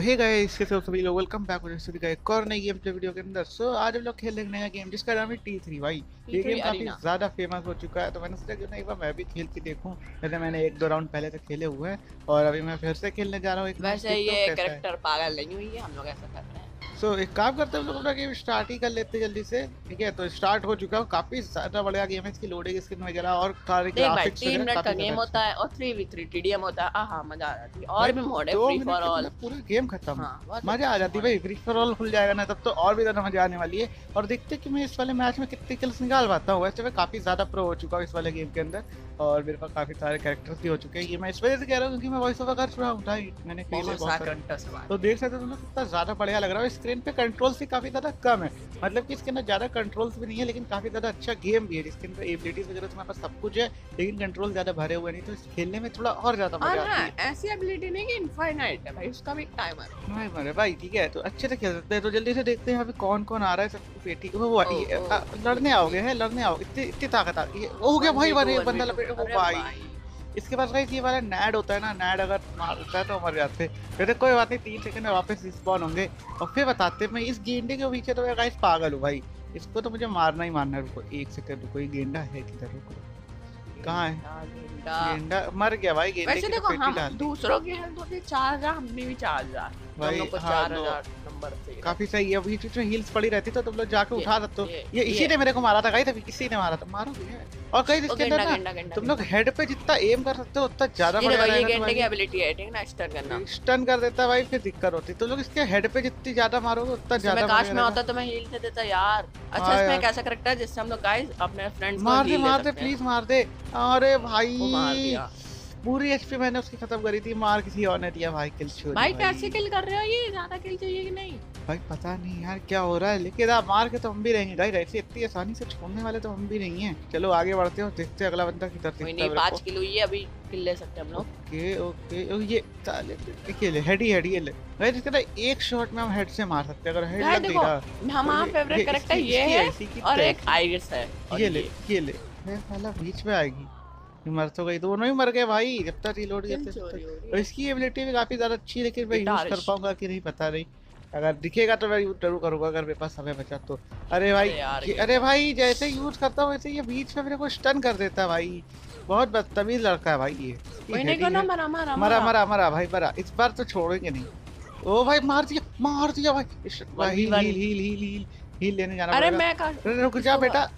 हे गए इसके साथ सभी लोग? वेलकम बैक सभी का एक और नई गेम प्ले वीडियो के अंदर। सो आज हम लोग खेल रहे हैं नया गेम जिसका नाम है टी थ्री भाई। ये गेम काफ़ी ज़्यादा फ़ेमस हो चुका है तो मैंने सोचा क्यों ना एक बार मैं भी खेल के देखूँ। जैसे मैंने एक दो राउंड पहले से खेले हुए हैं और अभी मैं फिर से खेलने जा रहा हूँ वैसे ये कैरेक्टर पागल नहीं हुई है हम लोग ऐसा कर रहे हैं। सो so, एक काम करते हैं हम लोग अपना गेम स्टार्ट ही कर लेते हैं जल्दी से ठीक है? तो स्टार्ट हो चुका है काफ़ी ज़्यादा बढ़िया गेम है इसकी लोडिंग स्क्रीन वगैरह और सारे ग्राफिक्स तीन मिनट का गेम होता है और थ्री वी थ्री टीडीएम होता है। आहा मज़ा आ जाती है। और भी मोड है फ्री फॉर ऑल पूरा गेम खत्म। हाँ मज़ा आ जाती है भाई फ्री फॉर ऑल खुल जाएगा ना तब तो और भी ज़्यादा मज़ा आने वाली है। और देखते हैं कि मैं इस वाले मैच में कितने किल्स निकाल पाता हूँ। वैसे मैं काफ़ी ज़्यादा प्रो हो चुका हूँ इस वाले गेम के अंदर और मेरे पास काफ़ी सारे कैरेक्टर्स भी हो चुके हैं। ये मैं इस वजह से कह रहा हूँ क्योंकि मैं वॉइस ओवर कर चुका हूँ भाई मैंने खेले बहुत। तो देख सकते हो लोग कितना ज़्यादा बढ़िया लग रहा है। स्क्रीन पे कंट्रोल्स भी काफ़ी ज़्यादा कम है। मतलब कि इसके अंदर ज़्यादा कंट्रोल्स भी नहीं है लेकिन काफ़ी ज़्यादा अच्छा गेम भी है। जिसके अंदर एबिलिटीज वगैरह तुम्हारे पास सब कुछ है लेकिन कंट्रोल ज़्यादा भरे हुए नहीं तो खेलने में थोड़ा और ज़्यादा मज़ा हाँ आती है ऐसी एबिलिटी नहीं कि इनफाइनाइट है भाई उसका भी टाइमर भाई मरे भाई ठीक है तो अच्छे से खेल सकते हैं। तो जल्दी से देखते हैं अभी कौन कौन आ रहा है सबको पेटी वो लड़ने आओगे हैं लड़ने आओगे। इतनी इतनी ताकत आ गई है। हो गया भाई बने बंदा लपेट भाई। इसके पास भाई ये वाला नैड होता है ना नैड अगर मारता है तो मर जाते कहते कोई बात नहीं तीन सेकंड में वापस रिस्पॉन होंगे। और फिर बताते मैं इस गेंडे के पीछे तो मैं गाइस पागल हूँ भाई। इसको तो मुझे मारना ही मारना है रुको एक सेकंड रुको ये गेंडा है किधर रुको। कहाँ है? गेंडा मर गया भाई गेंडे वैसे देखो पेटी हम दूसरों की हेल्थ होती है चार हज़ार हमने भी चार हज़ार। हम भाई, हाँ, लो। नंबर चाहिए काफ़ी सही है बीच बीच में हील्स पड़ी रहती तो तुम लोग जाके उठा सकते हो। ये- इसी ने मेरे को मारा था गाइस अभी किसी ने मारा था। मारो और कहीं इसके अंदर ना गेंडा तुम लोग हेड पे जितना एम कर सकते हो उतना ज़्यादा मज़ा बढ़िया देखो ये गेंडे की एबिलिटी है ठीक है ना? स्टन करना। स्टन कर देता है भाई फिर दिक्कत होती है। तुम लोग इसके हेड पे जितनी ज़्यादा मारोगे उतना ज़्यादा काश बढ़िया में होता तो मैं हील दे देता यार। अच्छा हाँ इसमें एक ऐसा करेक्टर है जिससे हम लोग गाइस अपने फ्रेंड्स को मार दे मार दे प्लीज़ मार दे। अरे भाई। दिया। पूरी एचपी मैंने उसकी खत्म करी थी मार किसी और ने दिया भाई किल छोड़ भाई कैसे किल कर रहे हो ये? ज़्यादा किल चाहिए कि नहीं? भाई पता नहीं यार क्या हो रहा है लेकिन आप मार के तो हम भी रहेंगे। गाइस ऐसे इतनी आसानी से छोड़ने वाले तो हम भी नहीं है। चलो आगे बढ़ते हो देखते हैं अगला बंदा किधर कोई दिखता नहीं पाँच किल हुई है अभी किल ले सकते हैं हम लोग। ओके ओके ओ, ये साले ये ले हेड ही हेड ये ले। गाइस इसके ना एक शॉट में हम हेड से मार सकते हैं अगर हेड लग देखो, ना हमारा फेवरेट ये करेक्टर ये है और एक आइरिस है। ये ले ये। ले। ये साला बीच में आएगी। ये मर तो गई दोनों ही मर गए भाई जब तक रिलोड करते तब। इसकी एबिलिटी भी काफ़ी ज़्यादा अच्छी है लेकिन मैं यूज़ कर पाऊँगा कि नहीं पता नहीं। अगर दिखेगा तो मैं यूज़ ज़रूर करूँगा अगर मेरे पास समय बचा तो। अरे भाई अरे भाई जैसे यूज़ करता हूँ वैसे ये बीच में मेरे को स्टन कर देता है भाई। बहुत बदतमीज लड़का है भाई ये। मरा मरा मरा मरा। मरा भाई मरा। इस बार तो छोड़ेंगे नहीं। ओ भाई मार दिया मार दिया भाई। Heal heal heal heal heal लेने जाना अरे मैं रुक जा बेटा।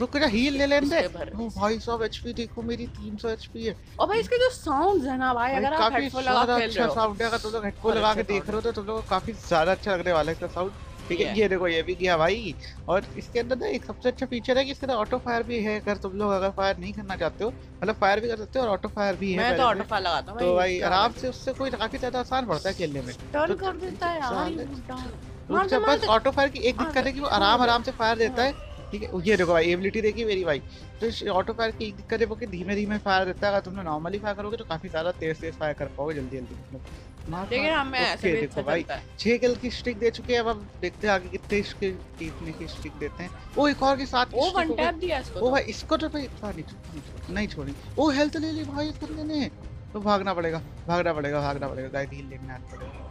रुक जा हील ले लेने दे भाई साहब एचपी देखो मेरी 300 एचपी है। और भाई इसके जो साउंड्स है ना भाई अगर आप हेडफोन लगा के अच्छा हो। साउंड है अगर तुम लोग हेडफोन लगा के देख रहे हो तो तुम लोग को काफ़ी ज़्यादा अच्छा लगने वाला है इसका साउंड ठीक है ये देखो ये भी गया भाई। और इसके अंदर ना एक सबसे अच्छा फीचर है कि इसके अंदर ऑटो फायर भी है अगर तुम लोग अगर फायर नहीं करना चाहते हो मतलब फायर भी कर सकते हो और ऑटो फायर भी है मैं तो ऑटो फायर लगाता हूँ तो भाई आराम से उससे कोई काफ़ी ज़्यादा आसान पड़ता है खेलने में। टर्न तो- कर देता है यार। ऑटो फायर की एक हाँ, दिक्कत है कि वो हाँ, आराम हाँ। आराम से फायर देता है ठीक है ये देखो भाई एबिलिटी देखी मेरी भाई। तो ऑटो फायर की एक दिक्कत है वो कि धीमे धीमे फायर देता है। अगर तुमने नॉर्मली फायर करोगे तो काफ़ी ज़्यादा तेज तेज फायर कर पाओगे जल्दी जल्दी मतलब लेकिन हमें ऐसे भी देखो अच्छा भाई किल की स्टिक दे चुके हैं अब देखते हैं आगे कितने इसके जीतने की स्टिक देते हैं। वो एक और के साथ वो वन टैप दिया इसको ओ तो। भाई इसको तो भाई नहीं छोड़ी, नहीं छोड़ी, नहीं हेल्थ ले ली भाई इस बंदे ने तो भागना पड़ेगा भागना पड़ेगा भागना पड़ेगा। गाइस हील लेना पड़ेगा।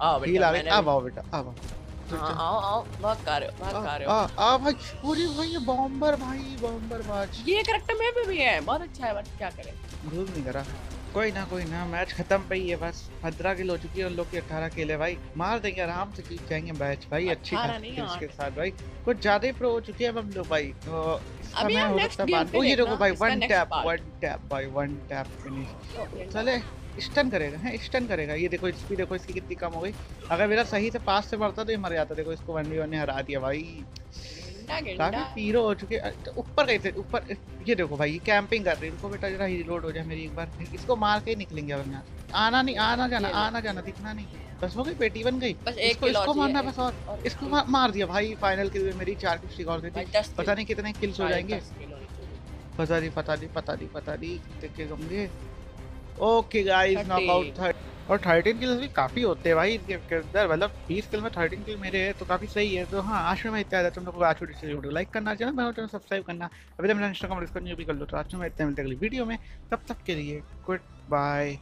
आओ हील आ गई। मैंने आओ बेटा अब आओ। आओ आओ भाग कर रहे हो भाग कर। रहे हो आ भाई पूरी भाई ये बॉम्बर भाई बॉम्बर बाज। ये करेक्टर में भी, है बहुत अच्छा है बट क्या करें? भूल नहीं करा। कोई ना कोई ना मैच खत्म पे ही है बस। पंद्रह किलो हो चुकी है उन लोग की अठारह किल है भाई। मार देंगे आराम से जीत जाएँगे मैच भाई। अच्छी 18 खासी नहीं, kills के साथ भाई। कुछ ज़्यादा ही प्रो हो चुके हैं अब हम लोग भाई। तो अभी समय हो सकता है ये देखो भाई वन टैप वन टैप भाई वन टैप फिनिश चले। स्टन करेगा है स्टन करेगा। ये देखो स्पीड देखो इसकी कितनी कम हो गई। अगर मेरा सही से पास से बढ़ता तो ये मर जाता। देखो इसको वन वी वन ने हरा दिया भाई। काफ़ी पीरो हो चुके तो ऊपर गए थे ऊपर ये देखो भाई ये कैंपिंग कर रही है। इनको बेटा जरा रीलोड हो जाए मेरी एक बार। इसको मार के ही निकलेंगे अब यहाँ। आना नहीं आना जाना आना जाना दिखना नहीं। बस हो गई पेटी बन गई। बस एक इसको इसको मारना बस और। और इसको मार, मार दिया भाई फाइनल के लिए मेरी चार की और थी पता नहीं कितने किल्स हो जाएँगे। किल। पता नहीं पता नहीं पता नहीं पता नहीं कितने होंगे। ओके गाइस 30 नॉकआउट और 13 किल्स भी काफ़ी होते हैं भाई इनके के अंदर मतलब 20 किल में 13 किल मेरे हैं तो काफ़ी सही है। तो हाँ आज में इतना तुम लोग को आज वीडियो लाइक करना चैनल बनाओ सब्सक्राइब करना। अभी तो मेरा इंस्टाग्राम डिस्कॉर्ड भी कर लो तो आज में इतना मिलते हैं अगली वीडियो में तब तक के लिए गुड बाय